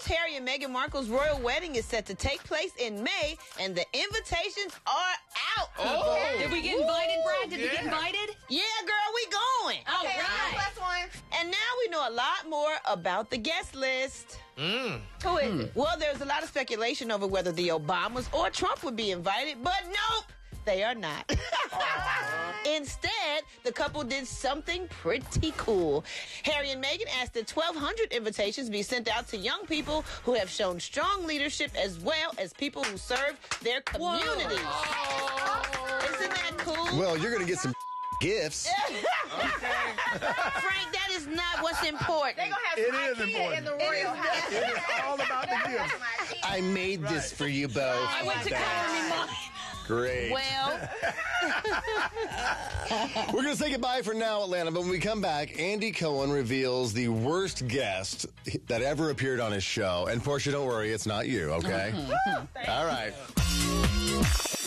Prince Harry and Meghan Markle's royal wedding is set to take place in May, and the invitations are out. Oh. Did we get invited, Brat? Did we get invited? Yeah, girl, we going. All Okay, right. plus one. And now we know a lot more about the guest list. Mm. Who is hmm. it? Well, there's a lot of speculation over whether the Obamas or Trump would be invited, but nope, they are not. Instead, the couple did something pretty cool. Harry and Meghan asked that 1,200 invitations be sent out to young people who have shown strong leadership as well as people who serve their communities. Oh. Isn't that cool? Well, you're going to get some gifts. Frank, that is not what's important. They're going to have It some is IKEA important. in the royal house. It is all about the gifts. I made this for you both. I went to Colony Mine. Great. Well, We're going to say goodbye for now, Atlanta, but when we come back, Andy Cohen reveals the worst guest that ever appeared on his show. And Porsha, don't worry, it's not you, okay? Mm-hmm. All right.